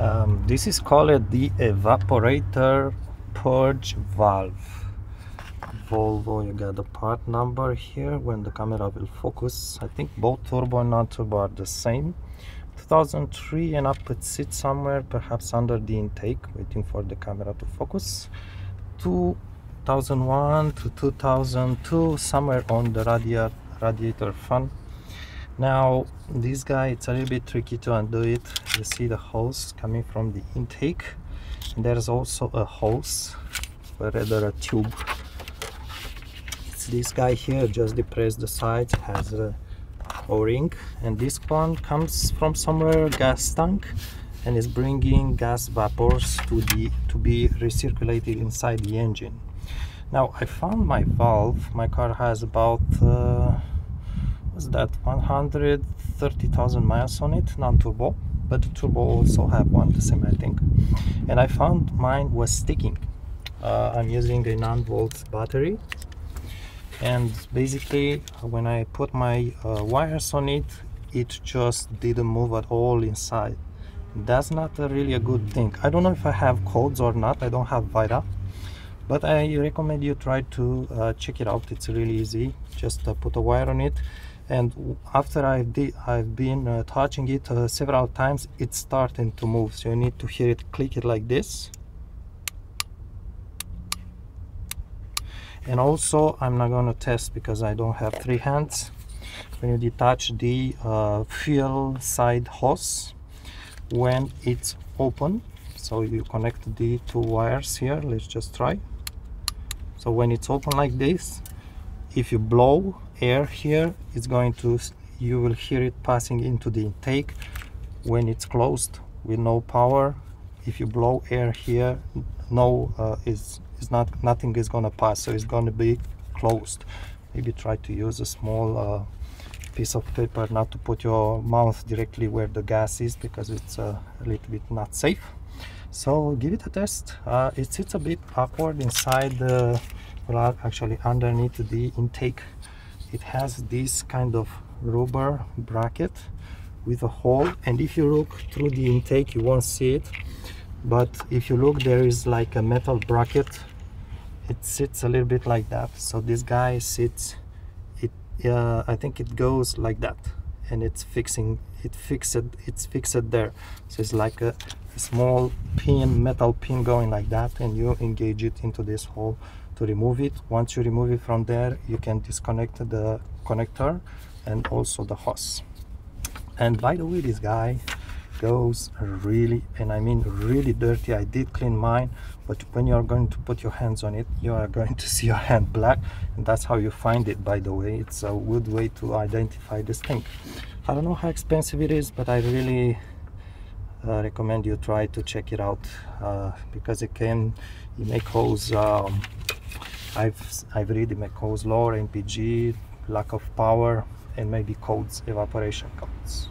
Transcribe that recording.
um, this is called the evaporator purge valve. Volvo you got the part number here when the camera will focus. I think both turbo and non-turbo are the same. 2003 and up it sits somewhere perhaps under the intake waiting for the camera to focus. 2001 to 2002 somewhere on the radiator radiator fan now this guy it's a little bit tricky to undo it. You see the hose coming from the intake. And there's also a hose or rather a tube. It's this guy here just depress the sides has a o-ring. And this one comes from somewhere gas tank and is bringing gas vapors to the to be recirculated inside the engine. Now I found my valve. My car has about uh, what's that 130,000 miles on it non-turbo but the turbo also have one the same I think. And I found mine was sticking. Uh, I'm using a 9 volt battery. And basically when I put my uh, wires on it it just didn't move at all inside. That's not a really a good thing. I don't know if I have codes or not. I don't have VIDA. But I recommend you try to uh, check it out. It's really easy. Just uh, put a wire on it and after I've, I've been uh, touching it uh, several times it's starting to move. So you need to hear it click it like this. And also I'm not going to test because I don't have three hands. When you detach the uh, fuel side hose when it's open so you connect the two wires here let's just try. So when it's open like this if you blow air here it's going to you will hear it passing into the intake. When it's closed with no power if you blow air here no uh, is is not nothing is gonna pass so it's gonna be closed. Maybe try to use a small uh, piece of paper not to put your mouth directly where the gas is because it's uh, a little bit not safe. So give it a test. Uh, it sits a bit awkward inside the well actually underneath the intake it has this kind of rubber bracket with a hole and if you look through the intake you won't see it but if you look there is like a metal bracket. It sits a little bit like that. So this guy sits it uh, I think it goes like that and it's fixing it fixed it's fixed there. So it's like a, a small pin metal pin going like that and you engage it into this hole to remove it. Once you remove it from there you can disconnect the connector and also the hose. And by the way this guy goes really and I mean really dirty. I did clean mine but when you are going to put your hands on it you are going to see your hand black and that's how you find it by the way. It's a good way to identify this thing. I don't know how expensive it is but I really uh, recommend you try to check it out uh, because it can you make holes um, I've I've read cause lower MPG lack of power and maybe codes evaporation codes